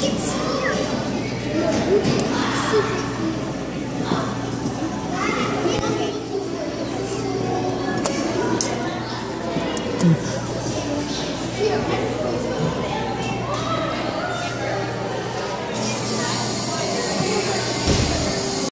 It's victim